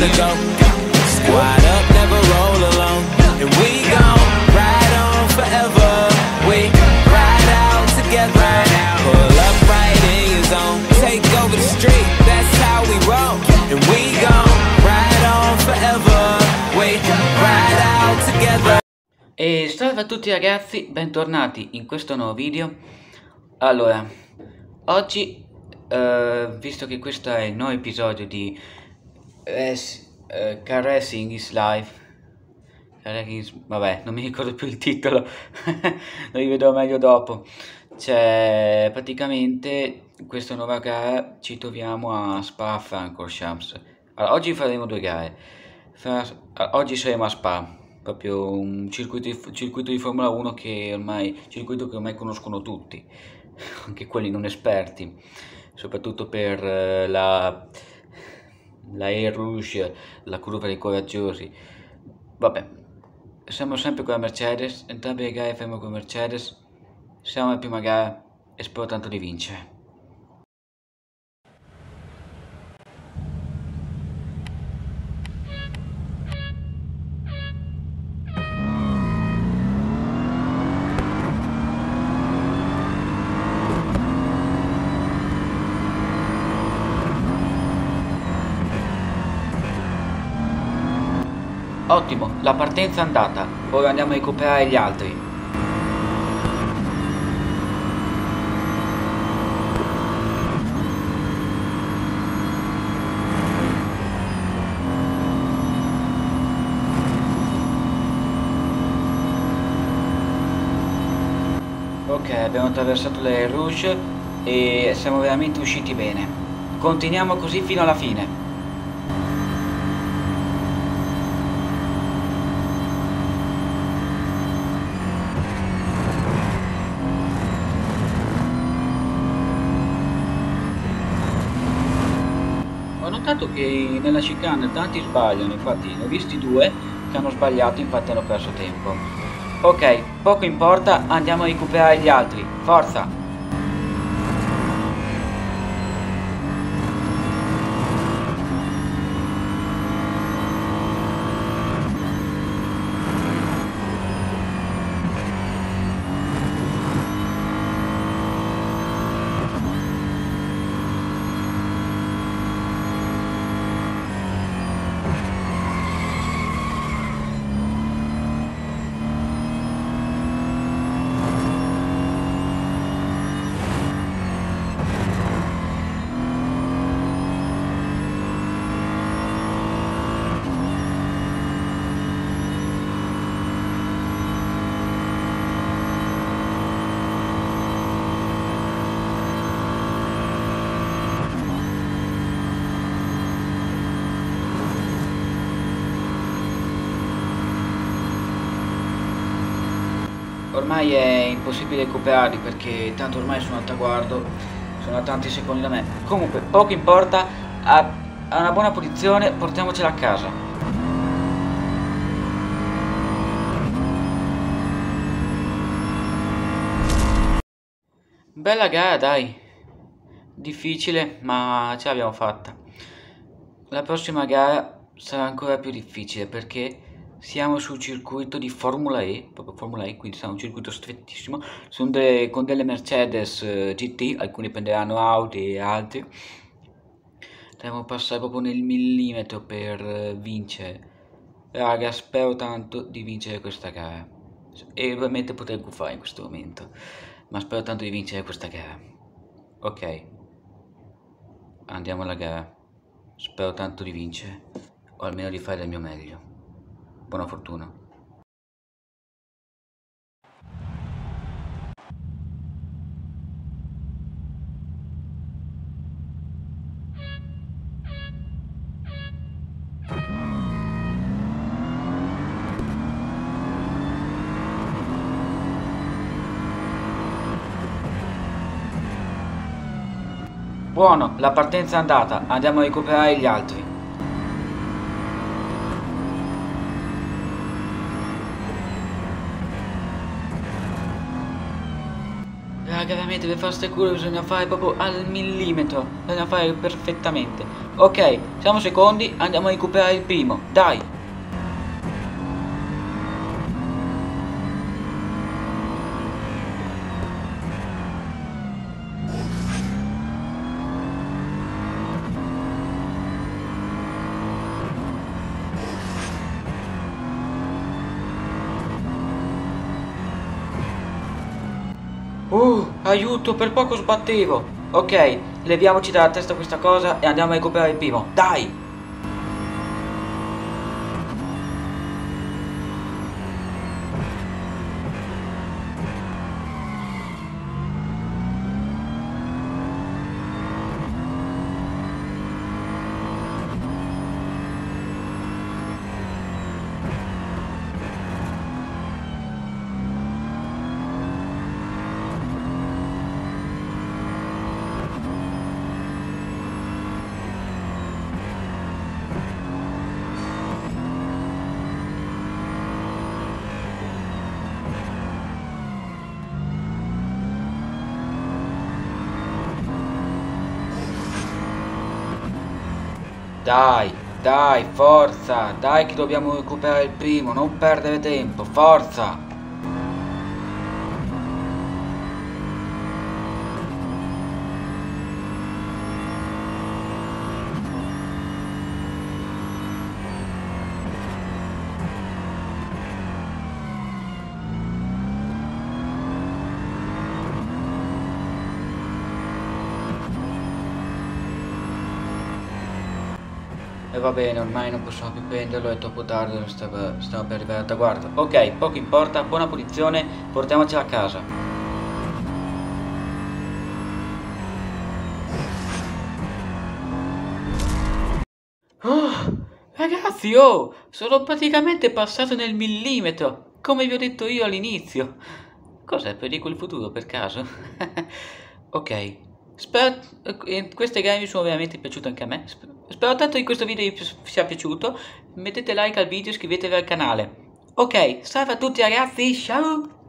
to go. Squad up, never roll alone. And we gon' ride on forever. We ride out together. Pull up right in your zone. Take over the street, that's how we roll. And we gon' ride on forever. We ride out together. E salve a tutti ragazzi, bentornati in questo nuovo video. Allora, oggi, eh, visto che questo è il nuovo episodio di Res- eh, Car Racing is Live, Car Racing is- vabbè, non mi ricordo più il titolo, lo rivedrò meglio dopo. Cioè, praticamente, questa nuova gara ci troviamo a Spa-Francorchamps. Allora, oggi faremo due gare. Fra- oggi saremo a Spa, proprio un circuito di, circuito di Formula 1 che ormai, circuito che ormai conoscono tutti, anche quelli non esperti, soprattutto per eh, la, la Air Rouge, la curva dei coraggiosi. Vabbè, siamo sempre con la Mercedes, entrambe le gare faremo con Mercedes, siamo alla prima gara e spero tanto di vincere. Ottimo, la partenza è andata, ora andiamo a recuperare gli altri. Ok, abbiamo attraversato le Rouge e siamo veramente usciti bene. Continuiamo così fino alla fine. Ho notato che nella chicane tanti sbagliano, infatti ne ho visti due che hanno sbagliato, infatti hanno perso tempo. Ok, poco importa, andiamo a recuperare gli altri. Forza! Ormai è impossibile recuperarli perché tanto ormai sono al traguardo, sono a tanti secondi da me. Comunque, poco importa, a, a una buona posizione, portiamocela a casa. Bella gara, dai. Difficile, ma ce l'abbiamo fatta. La prossima gara sarà ancora più difficile perché siamo sul circuito di Formula E, proprio Formula E, quindi sarà un circuito strettissimo, sono de- con delle Mercedes eh, GT, alcuni prenderanno Audi e altri. Dobbiamo passare proprio nel millimetro per eh, vincere. Raga, spero tanto di vincere questa gara. E ovviamente potrei gufare in questo momento, ma spero tanto di vincere questa gara. Ok, andiamo alla gara. Spero tanto di vincere, o almeno di fare del mio meglio. Buona fortuna. Buono, la partenza è andata, andiamo a recuperare gli altri. Raga, veramente per fare ste cure bisogna fare proprio al millimetro. Bisogna fare perfettamente. Ok, siamo secondi, andiamo a recuperare il primo. Dai! Uh, aiuto, per poco sbattevo. Ok, leviamoci dalla testa questa cosa e andiamo a recuperare il primo. Dai! Dai, dai, forza! Dai che dobbiamo recuperare il primo, non perdere tempo, forza! E va bene, ormai non possiamo più prenderlo, è troppo tardi, stava, stava per arrivare al traguardo. Ok, poco importa, buona punizione, portiamoci a casa. Oh, ragazzi, oh, sono praticamente passato nel millimetro, come vi ho detto io all'inizio. Cos'è pericolo il futuro per caso? ok, spero eh, queste gare mi sono veramente piaciute anche a me. Spero tanto che questo video vi sia piaciuto. Mettete like al video e iscrivetevi al canale. Ok, salve a tutti ragazzi, ciao!